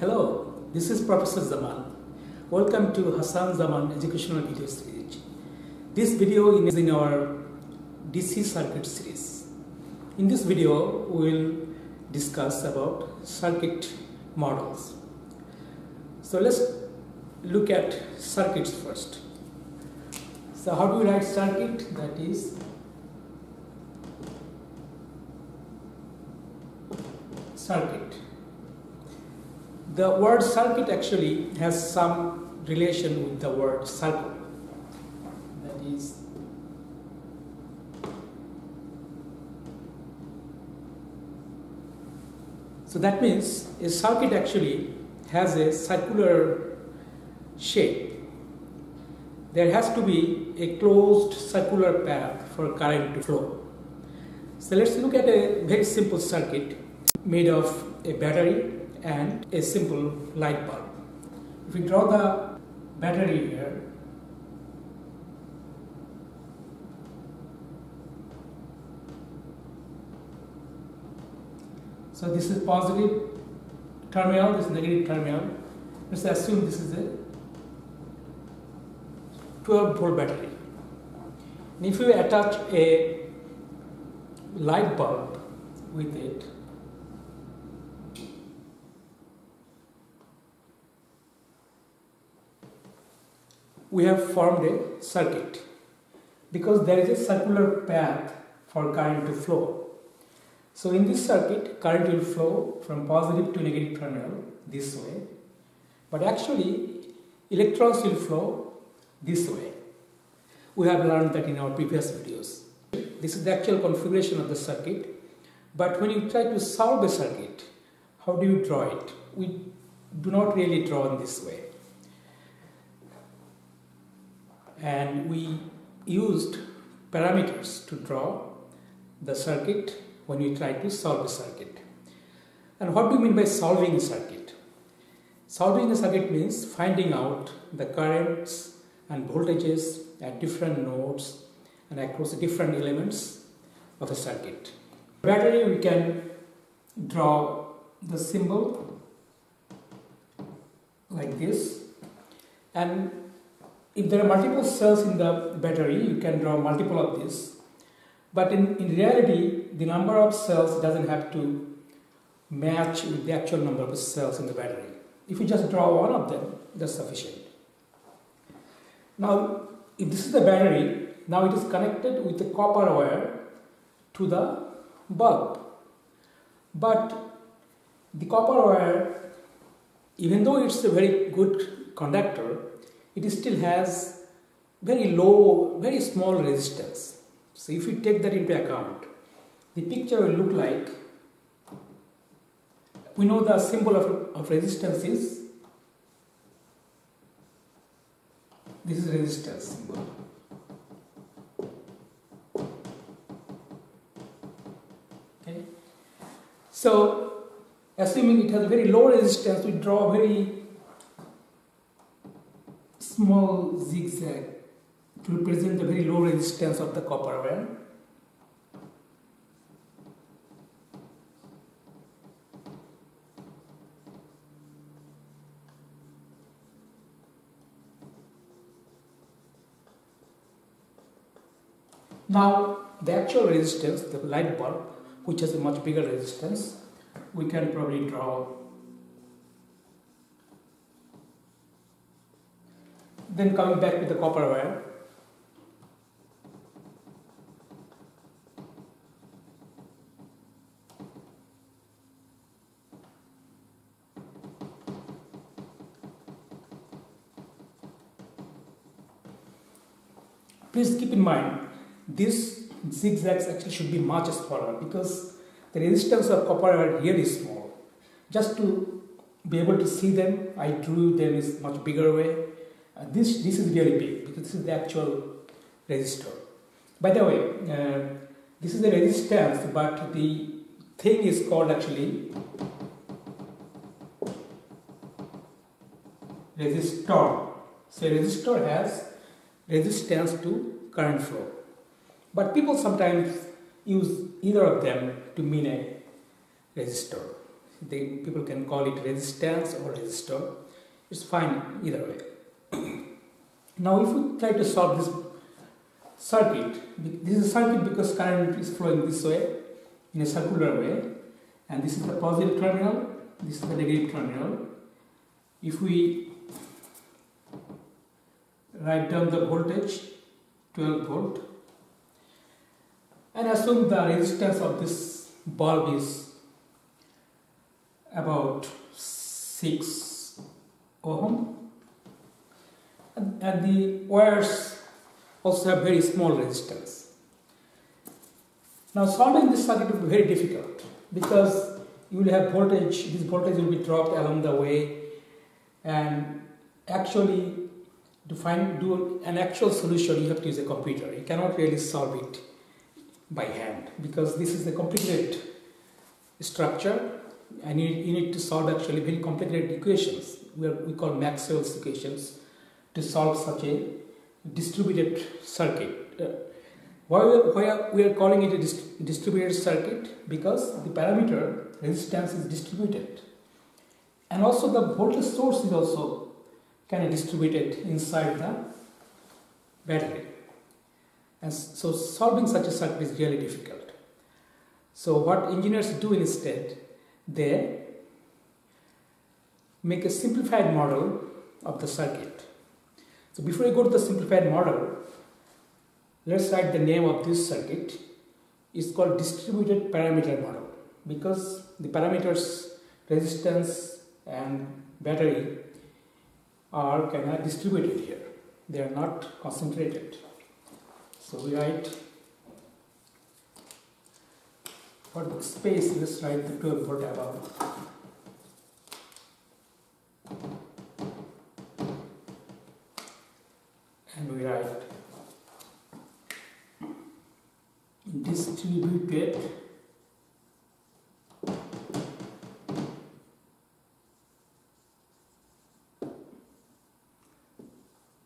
Hello, this is Professor Zaman. Welcome to Hasan Zaman Educational Video Series. This video is in our DC circuit series. In this video, we will discuss about circuit models. So let's look at circuits first. So how do we write circuit? That is circuit. The word circuit actually has some relation with the word circle. That is So that means a circuit actually has a circular shape. There has to be a closed circular path for current to flow. So let's look at a very simple circuit made of a battery and a simple light bulb. If we draw the battery here, so this is positive terminal, this is negative terminal. Let's assume this is a 12 volt battery. And if we attach a light bulb with it, we have formed a circuit because there is a circular path for current to flow. So in this circuit, current will flow from positive to negative terminal this way, but actually electrons will flow this way. We have learned that in our previous videos. This is the actual configuration of the circuit, but when you try to solve a circuit, how do you draw it? We do not really draw in this way. And we used parameters to draw the circuit when we try to solve a circuit. And what do you mean by solving a circuit? Solving a circuit means finding out the currents and voltages at different nodes and across different elements of a circuit. Battery we can draw the symbol like this and if there are multiple cells in the battery, you can draw multiple of these. But in, in reality, the number of cells doesn't have to match with the actual number of cells in the battery. If you just draw one of them, that's sufficient. Now, if this is the battery, now it is connected with the copper wire to the bulb. But the copper wire, even though it's a very good conductor, it still has very low, very small resistance. So if you take that into account, the picture will look like, we know the symbol of, of resistance is, this is resistance symbol. Okay. So assuming it has a very low resistance, we draw very small zigzag to represent the very low resistance of the copper wire. Now the actual resistance, the light bulb, which has a much bigger resistance, we can probably draw Then coming back with the copper wire. Please keep in mind, these zigzags actually should be much smaller because the resistance of copper wire here is small. Just to be able to see them, I drew them in much bigger way uh, this, this is really big because this is the actual resistor. By the way, uh, this is the resistance, but the thing is called actually resistor. So resistor has resistance to current flow. But people sometimes use either of them to mean a resistor. They, people can call it resistance or resistor. It's fine either way. Now if we try to solve this circuit, this is a circuit because current is flowing this way in a circular way and this is the positive terminal, this is the negative terminal. If we write down the voltage 12 volt and assume the resistance of this bulb is about 6 ohm and, the wires also have very small resistance. Now solving this circuit will be very difficult because you will have voltage, this voltage will be dropped along the way and actually to find do an actual solution you have to use a computer. You cannot really solve it by hand because this is a complicated structure and you, you need to solve actually very complicated equations are, we call Maxwell's equations to solve such a distributed circuit. Uh, why, why we are calling it a dist distributed circuit? Because the parameter resistance is distributed and also the voltage source is also kind of distributed inside the battery. And so solving such a circuit is really difficult. So what engineers do instead, they make a simplified model of the circuit. So before we go to the simplified model, let's write the name of this circuit. It's called distributed parameter model because the parameters resistance and battery are kind of distributed here. They are not concentrated. So we write for the space, let's write the 12 volt above. And we write distributed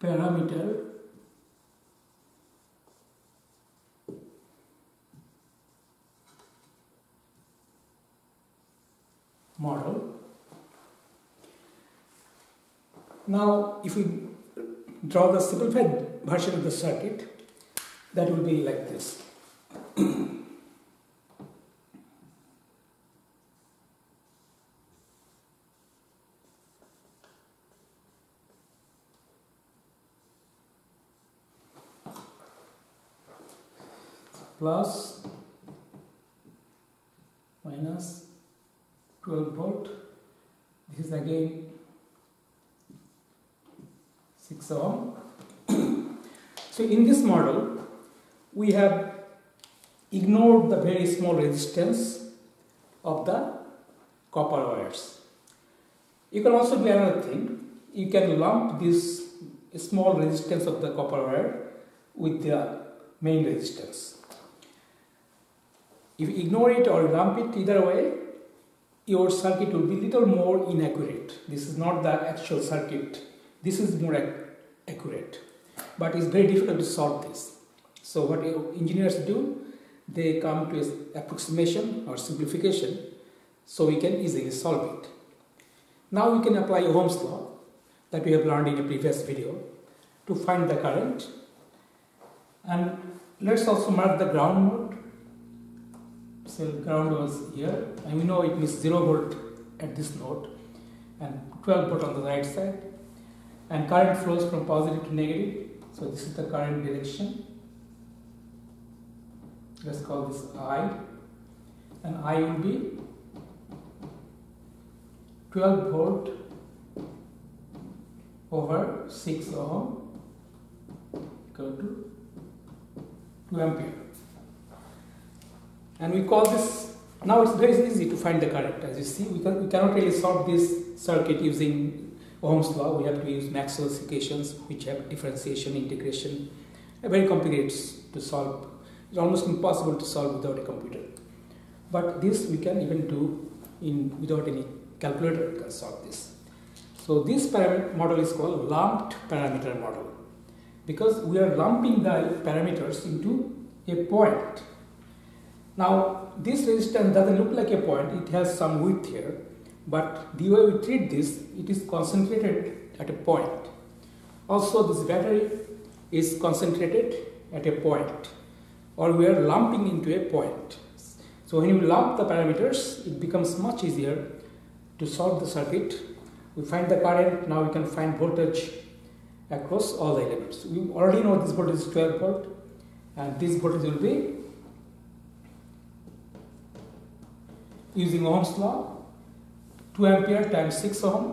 parameter model. Now, if we draw the simplified version of the circuit, that will be like this. plus minus 12 volt this is again. 6 ohm. So in this model we have ignored the very small resistance of the copper wires. You can also do another thing. You can lump this small resistance of the copper wire with the main resistance. If you ignore it or lump it either way your circuit will be little more inaccurate. This is not the actual circuit. This is more ac accurate. But it's very difficult to solve this. So what engineers do, they come to approximation or simplification so we can easily solve it. Now we can apply Ohm's law that we have learned in a previous video to find the current. And let's also mark the ground node so ground was here and we know it means 0 volt at this node and 12 volt on the right side. And current flows from positive to negative. So this is the current direction. Let's call this I. And I will be 12 volt over 6 ohm equal to 2 ampere. And we call this now it's very easy to find the current as you see we, can, we cannot really solve this circuit using Ohm's law. We have to use Maxwell's equations which have differentiation integration. Very complicated to solve. It's almost impossible to solve without a computer. But this we can even do in without any calculator we can solve this. So this model is called lumped parameter model. Because we are lumping the parameters into a point Now this resistance doesn't look like a point, it has some width here, but the way we treat this, it is concentrated at a point. Also this battery is concentrated at a point or we are lumping into a point. So when you lump the parameters, it becomes much easier to solve the circuit. We find the current, now we can find voltage across all the elements. We already know this voltage is 12 volt and this voltage will be using Ohm's law 2 ampere times 6 ohm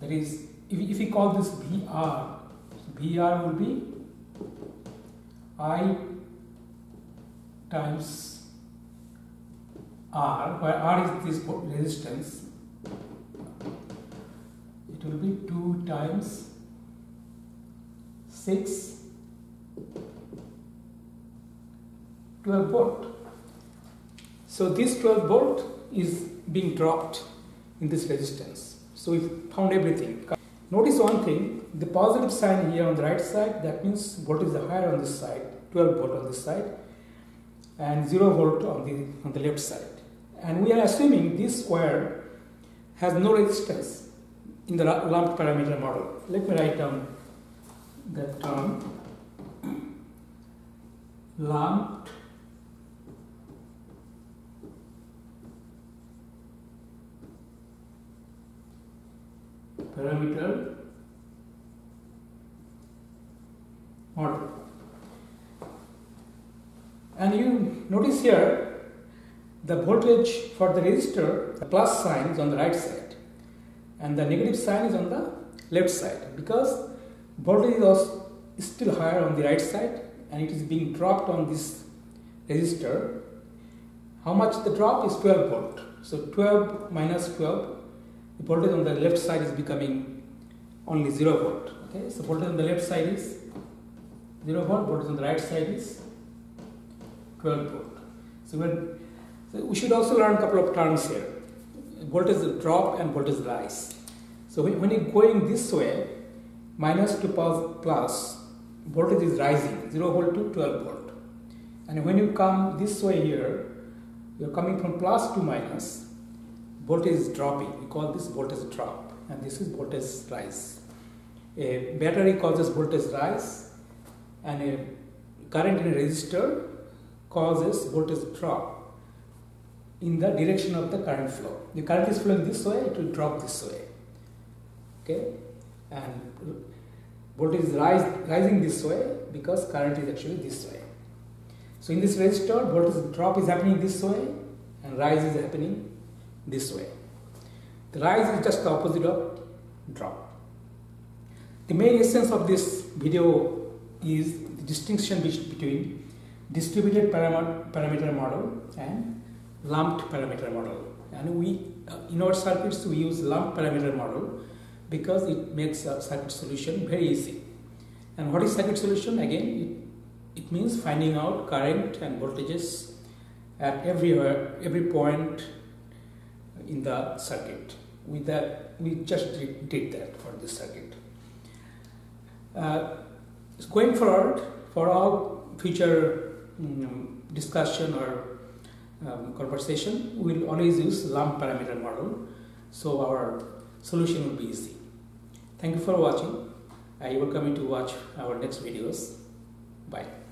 that is if, if we call this VR VR will be I times R, where R is this resistance, it will be 2 times 6, 12 volt. So this 12 volt is being dropped in this resistance. So we found everything. Notice one thing, the positive sign here on the right side, that means voltage is higher on this side, 12 volt on this side, and 0 volt on the, on the left side. And we are assuming this wire has no resistance in the lump parameter model. Let me write down that term lumped parameter model. And you notice here the voltage for the resistor, the plus sign is on the right side and the negative sign is on the left side because voltage is still higher on the right side and it is being dropped on this resistor. How much the drop is 12 volt. So 12 minus 12 the voltage on the left side is becoming only 0 volt. Okay, so voltage on the left side is 0 volt, voltage on the right side is 12 volt. So, when, so we should also learn a couple of terms here. Voltage drop and voltage rise. So when, when you're going this way, minus to plus, voltage is rising, 0 volt to 12 volt. And when you come this way here, you're coming from plus to minus, voltage is dropping. We call this voltage drop and this is voltage rise. A battery causes voltage rise and a current in a resistor causes voltage drop in the direction of the current flow. The current is flowing this way, it will drop this way. Okay? And voltage is rise, rising this way because current is actually this way. So in this resistor, voltage drop is happening this way and rise is happening this way. The rise is just the opposite of drop. The main essence of this video is the distinction between distributed parameter model and lumped parameter model. And we, uh, in our circuits, we use lumped parameter model because it makes a circuit solution very easy. And what is circuit solution? Again, it, it means finding out current and voltages at everywhere, every point in the circuit. With that, we just did, that for this circuit. Uh, going forward, for our future um, discussion or um, conversation, we will always use lump parameter model, so our solution will be easy. Thank you for watching. I welcome you to watch our next videos. Bye.